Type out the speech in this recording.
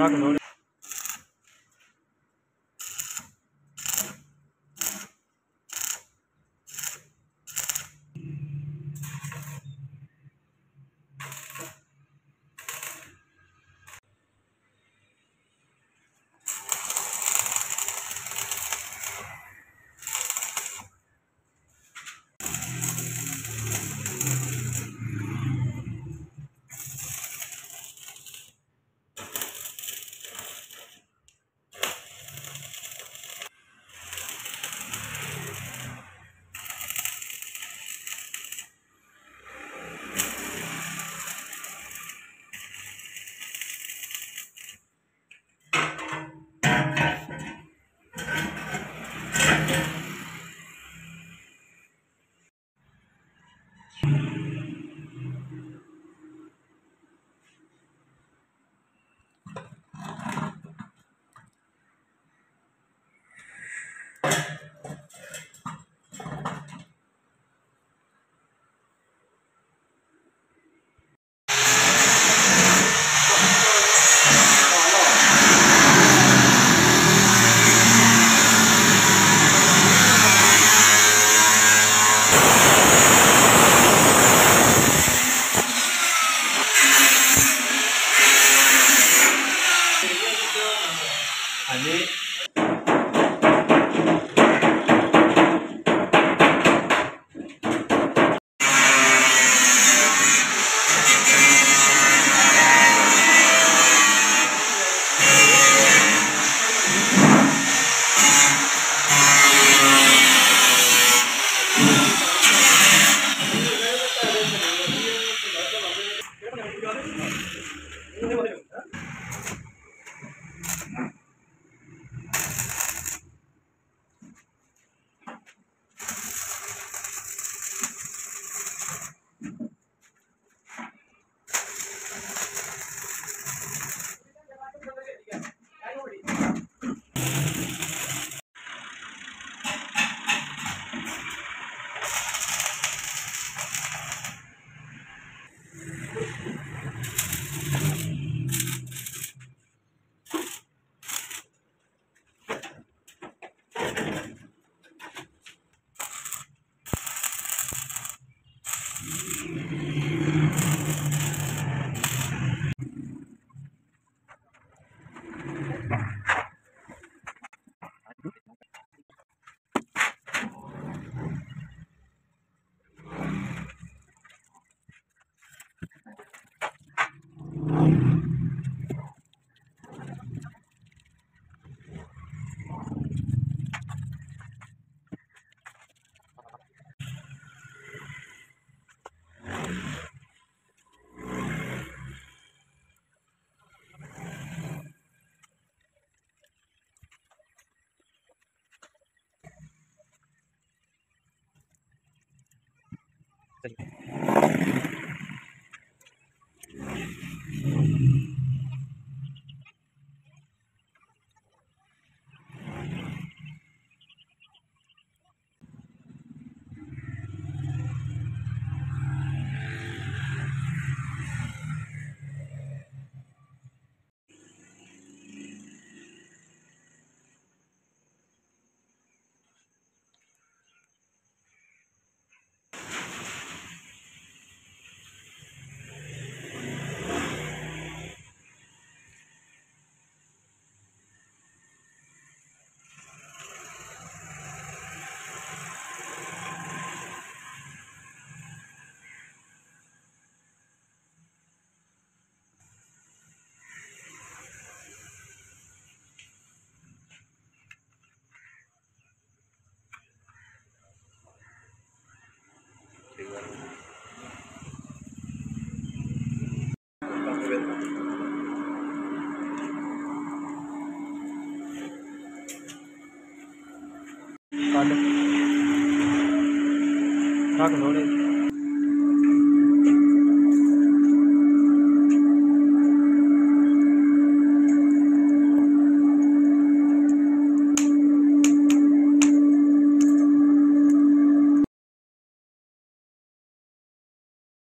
रख दो ਥੋੜੇ चलिए Talking about it.